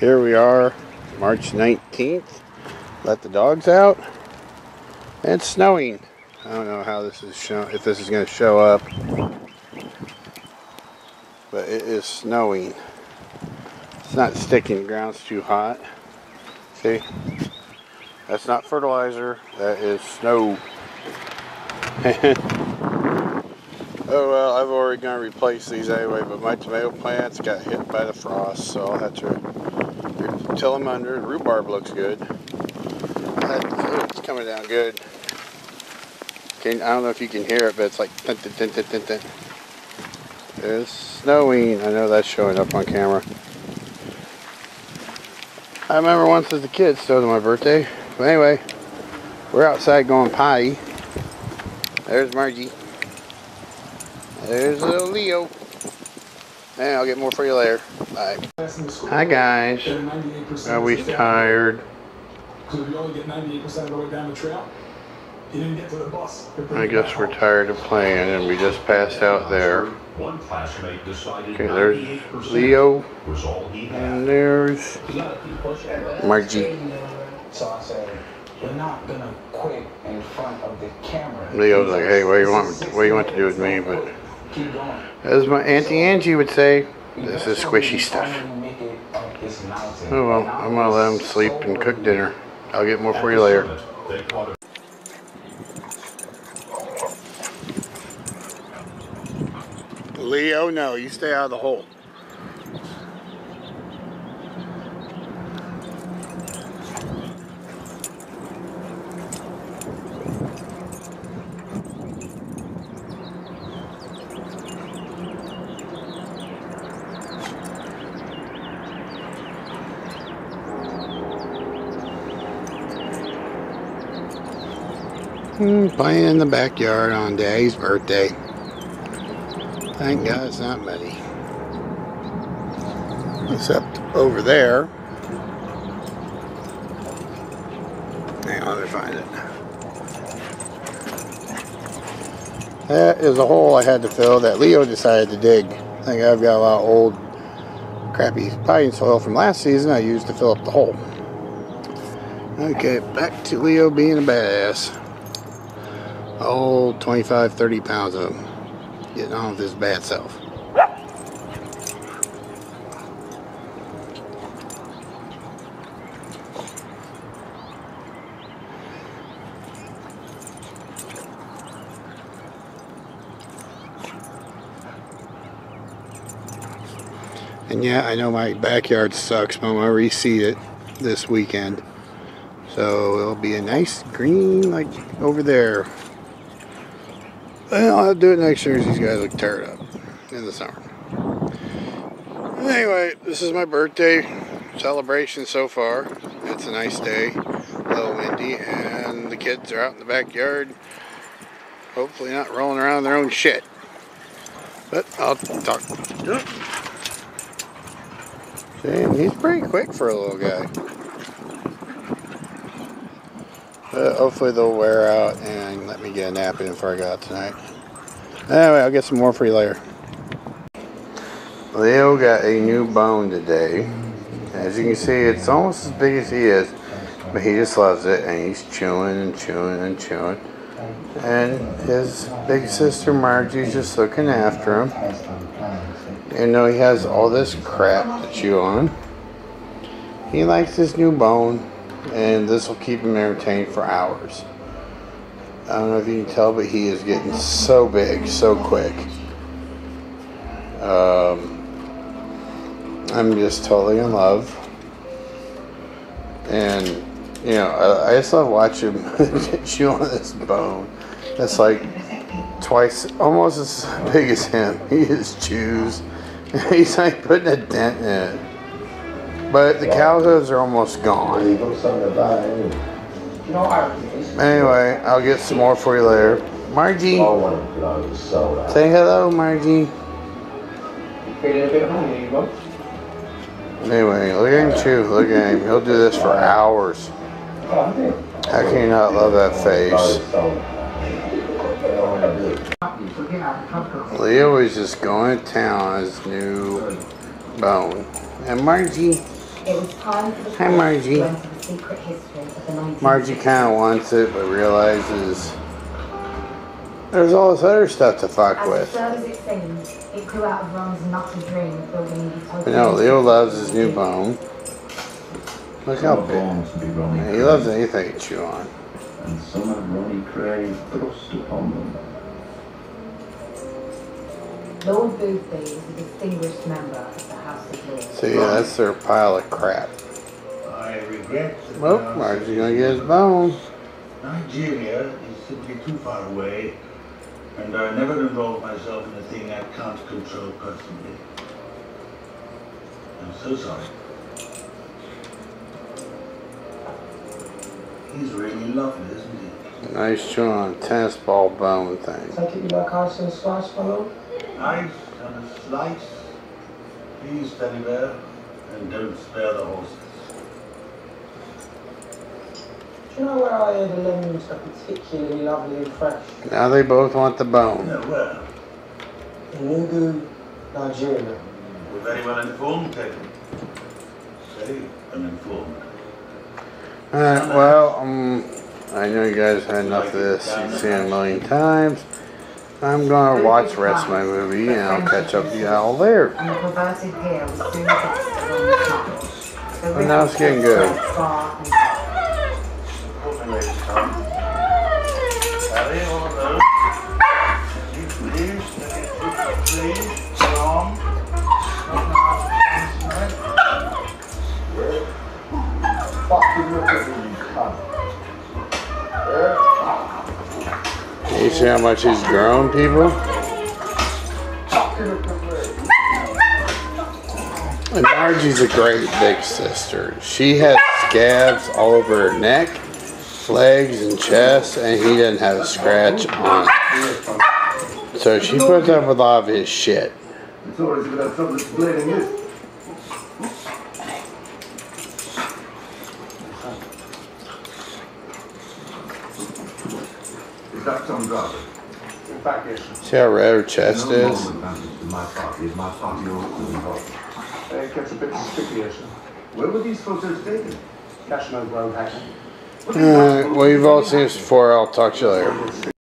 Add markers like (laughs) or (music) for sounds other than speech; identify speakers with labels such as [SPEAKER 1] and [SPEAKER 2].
[SPEAKER 1] Here we are, March 19th. Let the dogs out. And it's snowing. I don't know how this is show if this is going to show up. But it is snowing. It's not sticking. The ground's too hot. See? That's not fertilizer. That is snow. (laughs) Oh well, I've already gonna replace these anyway, but my tomato plants got hit by the frost, so I'll have to till them under. Rhubarb looks good. That, oh, it's coming down good. Can, I don't know if you can hear it, but it's like dun, dun, dun, It's snowing. I know that's showing up on camera. I remember once as a kid, still to my birthday. But anyway, we're outside going potty. There's Margie. There's little Leo. And I'll get more for you later. Bye. Hi guys. Are we tired?
[SPEAKER 2] So if only get 98% of the way down the trail, you didn't get to the bus.
[SPEAKER 1] I guess we're tired of playing and we just passed out there.
[SPEAKER 3] One classmate decided
[SPEAKER 1] Okay, there's Leo
[SPEAKER 3] was all he
[SPEAKER 1] and there's Margie.
[SPEAKER 4] So I said, you're not gonna quit in front of the camera.
[SPEAKER 1] Leo's like, hey, what do you want? What do you want to do with me? But
[SPEAKER 4] Keep going.
[SPEAKER 1] as my auntie Angie would say, this is squishy stuff.
[SPEAKER 4] Make it up this mountain.
[SPEAKER 1] Oh well, I'm gonna let him sleep and cook dinner. I'll get more for you later.
[SPEAKER 3] They caught
[SPEAKER 1] Leo, no, you stay out of the hole. Mm, playing in the backyard on Daddy's birthday. Thank God it's not muddy. Except over there. Hang on, let me find it. That is a hole I had to fill that Leo decided to dig. I think I've got a lot of old crappy potting soil from last season I used to fill up the hole. Okay, back to Leo being a badass. Oh, 25, 30 pounds of him getting on with his bad self. And yeah, I know my backyard sucks, but I'm gonna reseed it this weekend. So it'll be a nice green like over there. Well, I'll do it next year these guys look teared up in the summer. Anyway, this is my birthday celebration so far. It's a nice day, a little windy, and the kids are out in the backyard, hopefully not rolling around their own shit. But I'll talk. And he's pretty quick for a little guy. But hopefully they'll wear out and let me get a nap in before I go out tonight. Anyway, I'll get some more for you later. Leo got a new bone today. As you can see, it's almost as big as he is, but he just loves it and he's chewing and chewing and chewing. And his big sister Margie's just looking after him. You know, he has all this crap to chew on. He likes his new bone and this will keep him entertained for hours. I don't know if you can tell, but he is getting so big so quick. Um, I'm just totally in love, and you know, I, I just love watching him (laughs) chew on this bone. That's like twice, almost as big as him. (laughs) He just chews. (laughs) He's like putting a dent in it. But the cowhooves are almost gone. Anyway, I'll get some more for you later. Margie, say hello, Margie. Anyway, look at him chew. Look at him. He'll do this for hours. How can you not love that face? Leo is just going to town on his new bone. And Margie,
[SPEAKER 5] It was time for
[SPEAKER 1] Hi, Margie.
[SPEAKER 5] to enter the secret history of the 19th
[SPEAKER 1] Margie kind of wants it, but realizes there's all this other stuff to fuck
[SPEAKER 5] As
[SPEAKER 1] with.
[SPEAKER 5] absurd as it seems, it grew out of Ron's nutty dream building a
[SPEAKER 1] You
[SPEAKER 5] utopian
[SPEAKER 1] know, Leo loves his new
[SPEAKER 5] city.
[SPEAKER 1] bone. Look how
[SPEAKER 6] Some are
[SPEAKER 1] big.
[SPEAKER 6] born to be Ronnie
[SPEAKER 1] He loves anything to chew on.
[SPEAKER 6] and some have Ronnie Kray thrust upon them.
[SPEAKER 5] Lord Boothby is a distinguished member of the House of Lords.
[SPEAKER 1] So that's their pile of crap.
[SPEAKER 7] I regret to
[SPEAKER 1] Well,
[SPEAKER 7] announce
[SPEAKER 1] Margie's gonna get his bone.
[SPEAKER 7] Nigeria is simply too far away, and I never involve myself in a thing I can't control personally. I'm so sorry. He's really lovely, isn't he?
[SPEAKER 1] Nice chewing on tennis ball bone thing.
[SPEAKER 4] Take it you like ice and slice, my lord?
[SPEAKER 7] Ice and a slice. Please, Teddy Bear, and don't spare the horses.
[SPEAKER 4] Do you know where I heard the lemons are particularly lovely and fresh?
[SPEAKER 1] Now they both want the bone.
[SPEAKER 7] No, where?
[SPEAKER 4] In Nugu, Nigeria.
[SPEAKER 7] We're very well informed, Teddy. Very well informed.
[SPEAKER 1] Alright, well, um, I know you guys had enough of this. You've seen it a million times. I'm gonna watch the rest of my movie and I'll catch up there.
[SPEAKER 5] To Ron's mind. The
[SPEAKER 1] Well, now it's getting good.
[SPEAKER 6] Fucking look at me, you cunt.
[SPEAKER 1] See how much he's grown, people? And Margie's a great big sister. She has scabs all over her neck, legs, and chest, and he doesn't have a scratch on it. So she puts up with all of his shit.
[SPEAKER 6] It's always a bit of trouble explaining this. Is that some driving?
[SPEAKER 7] In fact, yes.
[SPEAKER 1] See how red her chest is?
[SPEAKER 6] more advantage to my party is my party yours to involve.
[SPEAKER 7] It gets a bit sticky, yes.
[SPEAKER 6] Where were these photos taken?
[SPEAKER 7] National Grove Hackney.
[SPEAKER 1] Alright, well, you've all seen this before. I'll talk to you later.